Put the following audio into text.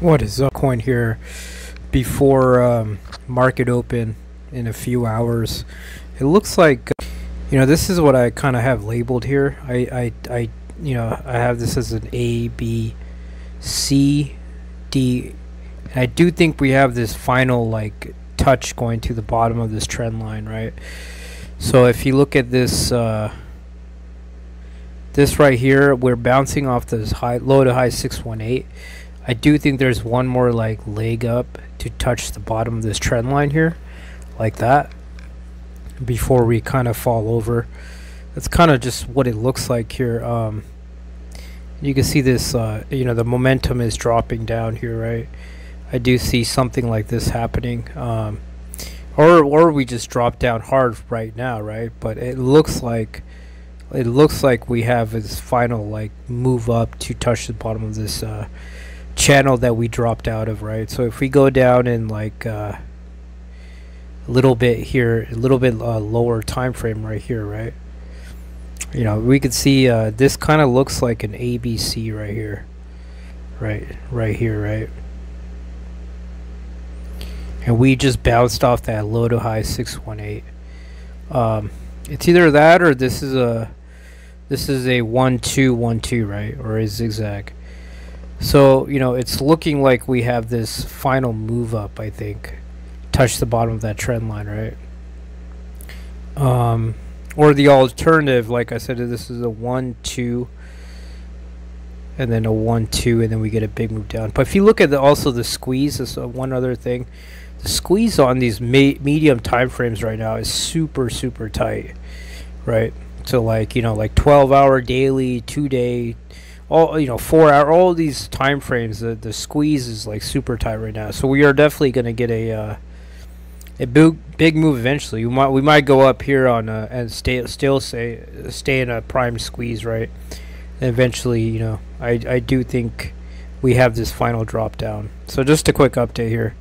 What is up, coin here? Before um, market open in a few hours, it looks like you know this is what I kind of have labeled here. I, I, I, you know, I have this as an A, B, C, D. I do think we have this final like touch going to the bottom of this trend line, right? So if you look at this. Uh, this right here, we're bouncing off this high, low to high 618 I do think there's one more like leg up to touch the bottom of this trend line here like that before we kind of fall over. That's kind of just what it looks like here um, you can see this uh, you know the momentum is dropping down here right? I do see something like this happening um, or or we just drop down hard right now right? But it looks like it looks like we have this final like move up to touch the bottom of this uh, channel that we dropped out of, right? So if we go down in like uh, a little bit here, a little bit uh, lower time frame right here, right? You know, we can see uh, this kind of looks like an ABC right here, right, right here, right? And we just bounced off that low to high 618. Um, it's either that or this is a this is a one two one two right or a zigzag so, you know, it's looking like we have this final move up, I think. Touch the bottom of that trend line, right? Um, or the alternative, like I said, this is a 1, 2, and then a 1, 2, and then we get a big move down. But if you look at the, also the squeeze, this one other thing. The squeeze on these medium time frames right now is super, super tight, right? So like, you know, like 12 hour daily, 2 day, all you know four hour all these time frames the the squeeze is like super tight right now. So we are definitely going to get a uh, a big big move eventually. We might we might go up here on uh, and stay still say stay in a prime squeeze right? And eventually you know I I do think we have this final drop down. So just a quick update here